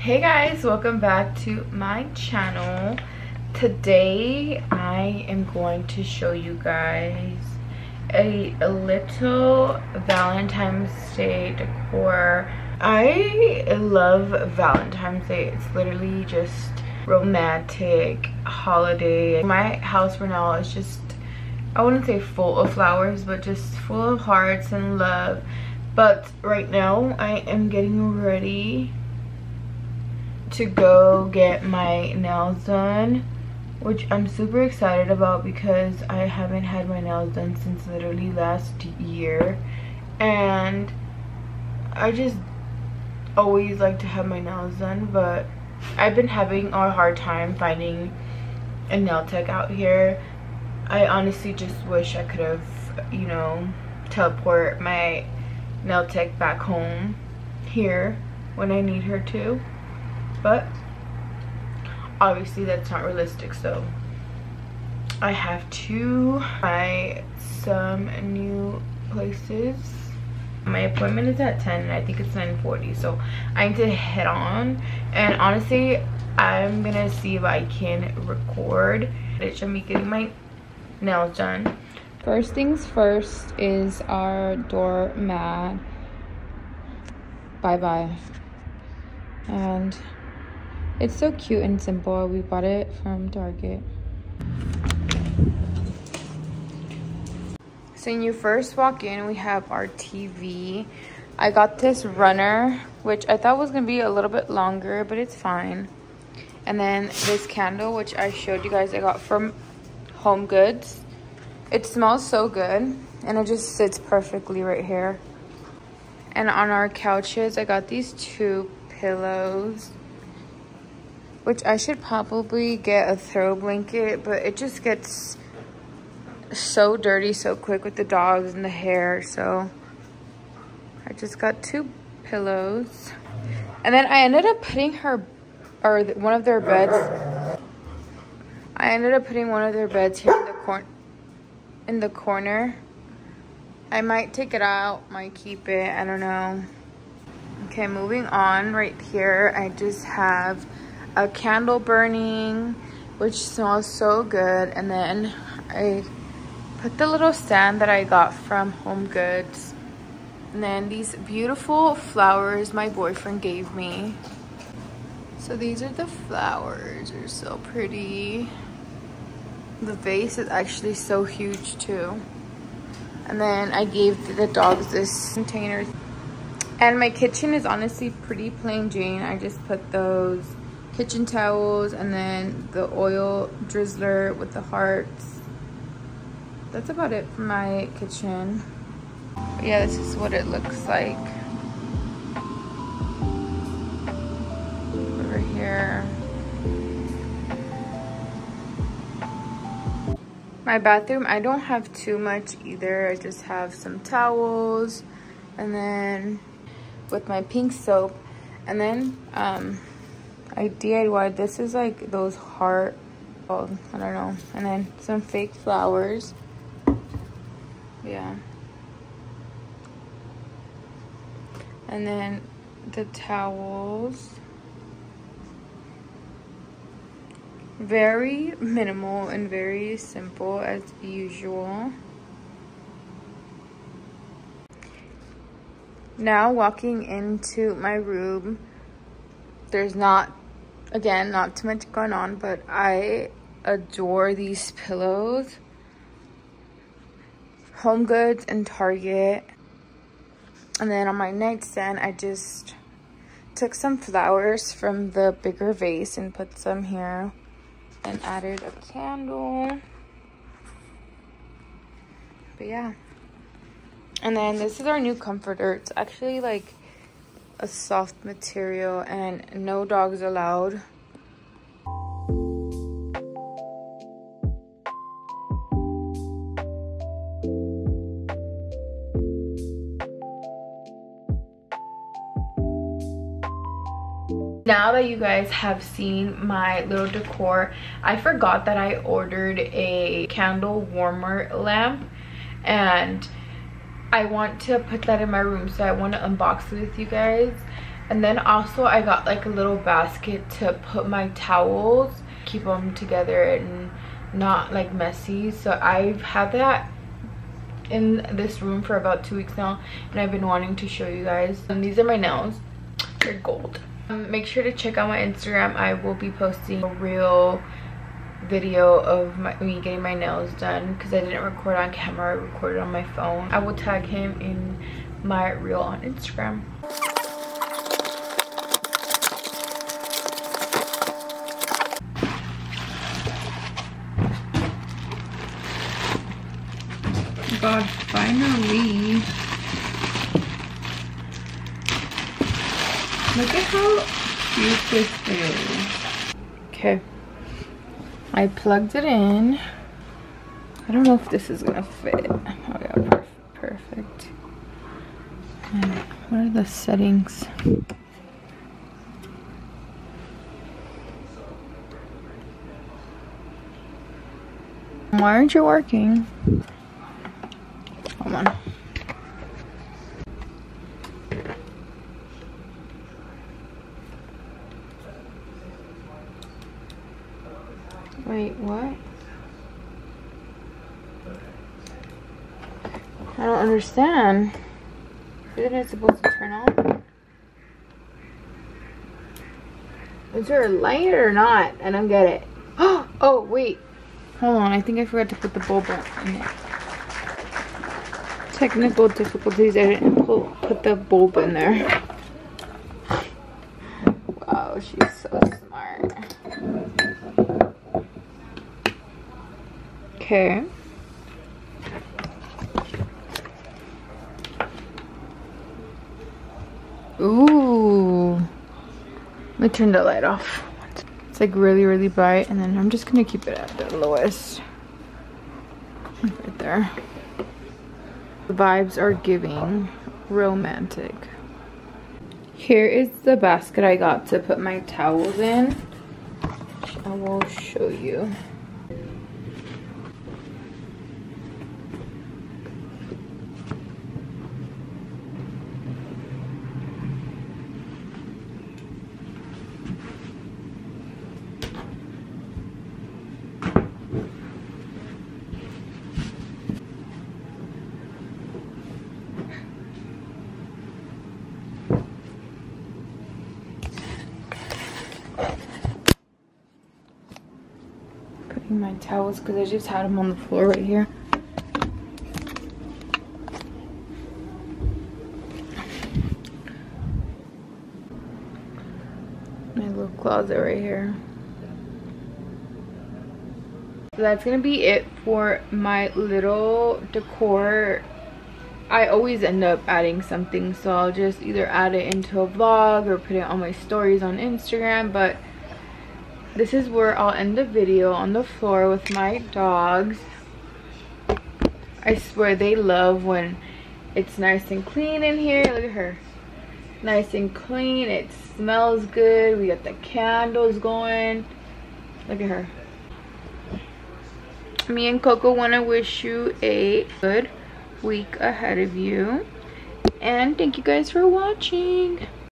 hey guys welcome back to my channel. Today i am going to show you guys a, a little valentine's day decor. I love valentine's day. It's literally just romantic holiday. My house right now is just i wouldn't say full of flowers but just full of hearts and love. But right now i am getting ready to go get my nails done which i'm super excited about because i haven't had my nails done since literally last year. And i just always like to have my nails done but i've been having a hard time finding a nail tech out here. I honestly just wish i could have you know teleport my nail tech back home here when i need her to but obviously that's not realistic so I have to try some new places. My appointment is at 10 and I think it's 9:40, so I need to head on. And honestly I'm gonna see if I can record it. Should be getting my nails done. First things first is our doormat. Bye bye and it's so cute and simple. We bought it from Target. So when you first walk in, we have our TV. I got this runner, which I thought was going to be a little bit longer, but it's fine. And then this candle, which I showed you guys I got from Home Goods. It smells so good, and it just sits perfectly right here. And on our couches, I got these two pillows which I should probably get a throw blanket, but it just gets so dirty so quick with the dogs and the hair. So I just got two pillows. And then I ended up putting her, or one of their beds. I ended up putting one of their beds here in the corner. In the corner. I might take it out, might keep it, I don't know. Okay, moving on right here, I just have a candle burning which smells so good. And then I put the little stand that I got from Home Goods. And then these beautiful flowers my boyfriend gave me. So these are the flowers. They're so pretty. The vase is actually so huge too. And then I gave the dogs this container. And my kitchen is honestly pretty plain Jane. I just put those kitchen towels and then the oil drizzler with the hearts. That's about it for my kitchen. But yeah this is what it looks like. Over here. My bathroom i don't have too much either. I just have some towels and then with my pink soap and then um I DIY. This is like those heart, oh, I don't know. And then some fake flowers. Yeah. And then the towels. Very minimal and very simple as usual. Now walking into my room, there's not again, not too much going on, but I adore these pillows. Home Goods and Target. And then on my nightstand, I just took some flowers from the bigger vase and put some here and added a candle. But yeah. And then this is our new comforter. It's actually like a soft material and no dogs allowed. now that you guys have seen my little decor i forgot that i ordered a candle warmer lamp and I want to put that in my room so I want to unbox it with you guys And then also I got like a little basket to put my towels, keep them together and not like messy. So I've had that in this room for about two weeks now and I've been wanting to show you guys. And these are my nails. They're gold. Um, make sure to check out my Instagram. I will be posting a real video of my, me getting my nails done because I didn't record on camera. I recorded on my phone. I will tag him in my reel on Instagram. God, finally. Look at how cute this is. Okay. I plugged it in. I don't know if this is gonna fit. Oh yeah, perf perfect. And what are the settings? Why aren't you working? Wait, what? I don't understand. Isn't it supposed to turn on? Is there a light or not? I don't get it. Oh, wait. Hold on, I think I forgot to put the bulb in it. Technical difficulties, I didn't pull, put the bulb in there. Wow, she's so Okay. Ooh. Let me turn the light off. It's like really, really bright. And then I'm just going to keep it at the lowest. Right there. The vibes are giving romantic. Here is the basket I got to put my towels in. I will show you. Putting my towels because I just had them on the floor right here. My little closet right here. So that's gonna be it for my little decor I always end up adding something so I'll just either add it into a vlog or put it on my stories on Instagram but this is where I'll end the video on the floor with my dogs. I swear they love when it's nice and clean in here. Look at her. Nice and clean. It smells good. We got the candles going. Look at her. Me and Coco want to wish you a good week ahead of you. And thank you guys for watching